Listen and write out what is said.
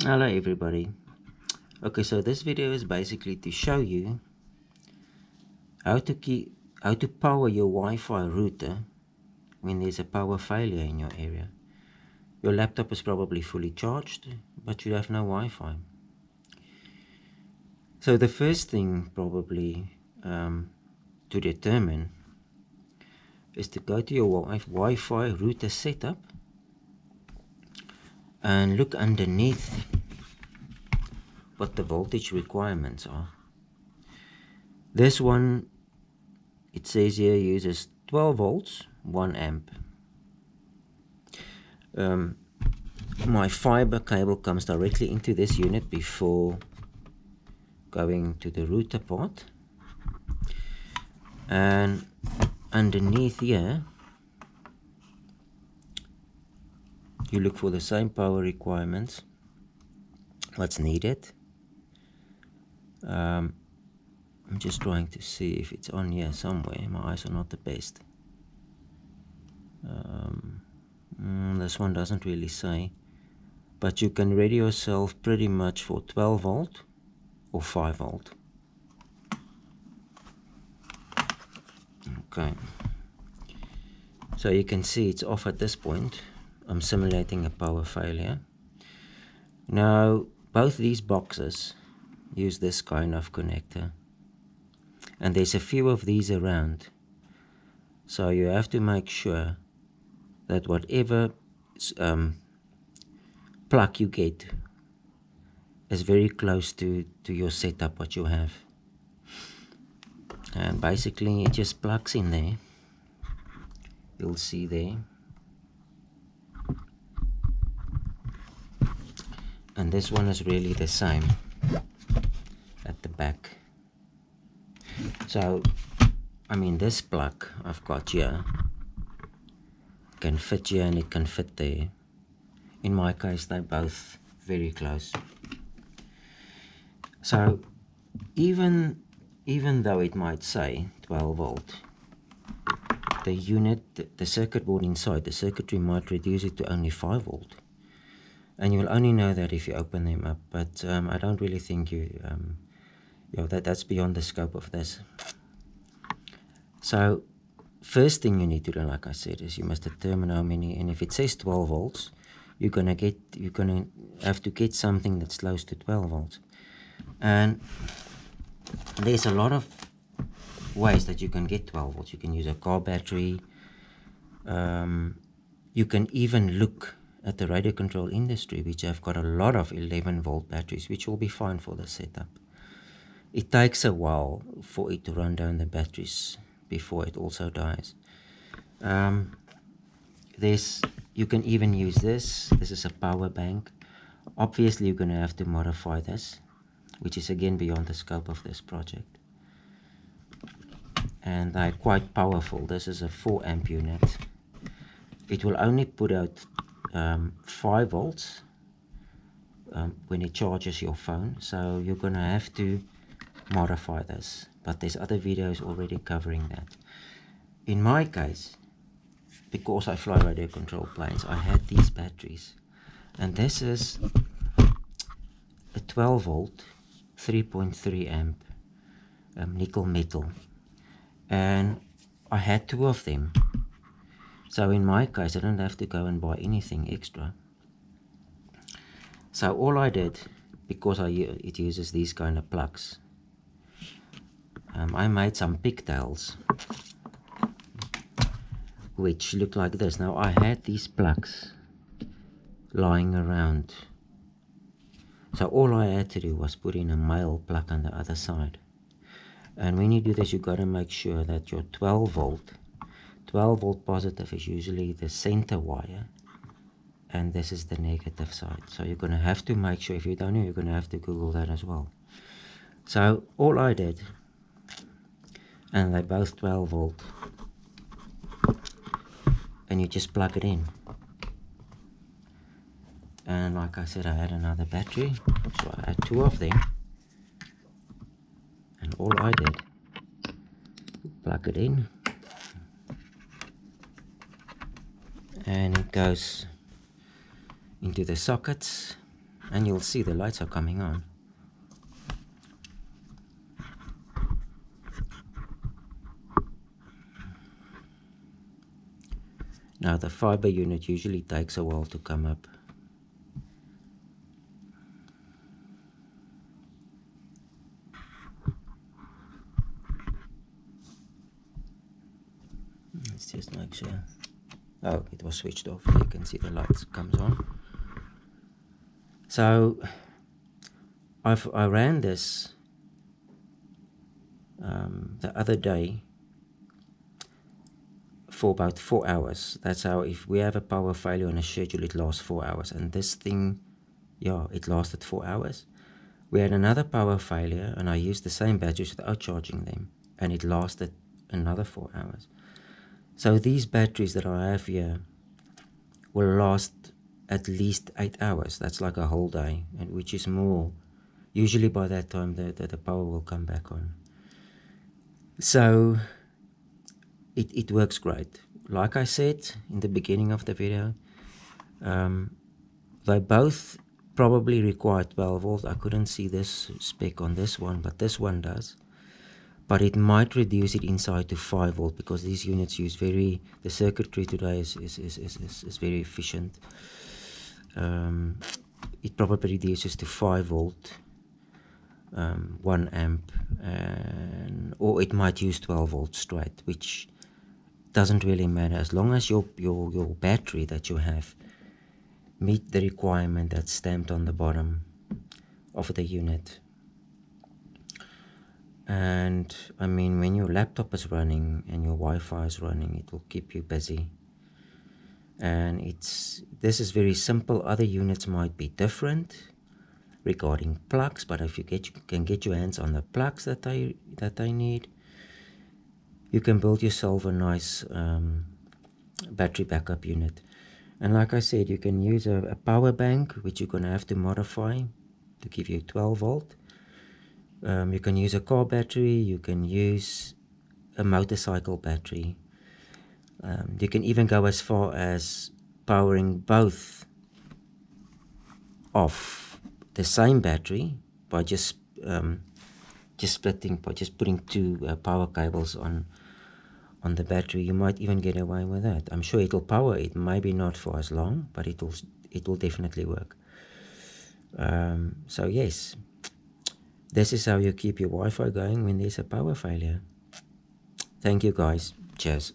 Hello everybody. Okay, so this video is basically to show you how to keep how to power your Wi-Fi router when there's a power failure in your area. Your laptop is probably fully charged, but you have no Wi-Fi. So the first thing probably um, to determine is to go to your Wi-Fi router setup and look underneath what the voltage requirements are. This one, it says here uses 12 volts, 1 amp. Um, my fiber cable comes directly into this unit before going to the router part. And underneath here, you look for the same power requirements what's needed. Um, I'm just trying to see if it's on here somewhere. My eyes are not the best. Um, mm, this one doesn't really say but you can ready yourself pretty much for 12 volt or 5 volt. Okay. So you can see it's off at this point I'm simulating a power failure. Now, both these boxes use this kind of connector. And there's a few of these around. So you have to make sure that whatever um, plug you get is very close to, to your setup, what you have. And basically it just plugs in there. You'll see there. And this one is really the same at the back. So I mean this plug I've got here can fit here and it can fit there. In my case they're both very close. So even even though it might say 12 volt the unit the circuit board inside the circuitry might reduce it to only 5 volt and you'll only know that if you open them up but um, I don't really think you um, you know that that's beyond the scope of this. So first thing you need to do like I said is you must determine how many and if it says 12 volts you're gonna get you're gonna have to get something that's close to 12 volts. And there's a lot of ways that you can get 12 volts. You can use a car battery. Um, you can even look at the radio control industry, which have got a lot of 11 volt batteries, which will be fine for the setup. It takes a while for it to run down the batteries before it also dies. Um, this you can even use this. This is a power bank. Obviously, you're going to have to modify this, which is again beyond the scope of this project. And they're quite powerful. This is a 4 amp unit. It will only put out um, 5 volts um, when it charges your phone. So you're gonna have to modify this but there's other videos already covering that. In my case because I fly radio control planes I had these batteries. And this is a 12 volt 3.3 amp um, nickel metal. And I had two of them so in my case, I don't have to go and buy anything extra. So all I did, because I, it uses these kind of plugs, um, I made some pigtails which look like this. Now I had these plugs lying around. So all I had to do was put in a male plug on the other side. And when you do this, you got to make sure that your 12 volt 12 volt positive is usually the center wire and this is the negative side. So you're going to have to make sure if you don't know you're going to have to google that as well. So all I did and they're both 12 volt and you just plug it in. And like I said I had another battery so I had two of them. And all I did plug it in and it goes into the sockets and you'll see the lights are coming on. Now the fiber unit usually takes a while to come up. Let's just make sure. Oh, it was switched off. You can see the lights comes on. So I've, I ran this um, the other day for about four hours. That's how if we have a power failure on a schedule, it lasts four hours. And this thing, yeah, it lasted four hours. We had another power failure, and I used the same batteries without charging them, and it lasted another four hours. So these batteries that I have here will last at least eight hours. That's like a whole day, and which is more. Usually by that time, the, the, the power will come back on. So it, it works great. Like I said in the beginning of the video, um, they both probably require 12 volts. I couldn't see this spec on this one, but this one does. But it might reduce it inside to 5 volt because these units use very, the circuitry today is, is, is, is, is very efficient. Um, it probably reduces to 5 volt um, 1 amp and, or it might use 12 volts straight which doesn't really matter as long as your, your, your battery that you have meet the requirement that's stamped on the bottom of the unit. And I mean, when your laptop is running and your Wi-Fi is running, it will keep you busy. And it's this is very simple. Other units might be different regarding plugs, but if you get you can get your hands on the plugs that I that I need, you can build yourself a nice um, battery backup unit. And like I said, you can use a, a power bank, which you're going to have to modify to give you 12 volt. Um, you can use a car battery, you can use a motorcycle battery. Um, you can even go as far as powering both off the same battery by just um, just splitting by just putting two uh, power cables on on the battery. You might even get away with that. I'm sure it'll power it maybe not for as long but it will it will definitely work. Um, so yes this is how you keep your wi-fi going when there's a power failure. Thank you guys. Cheers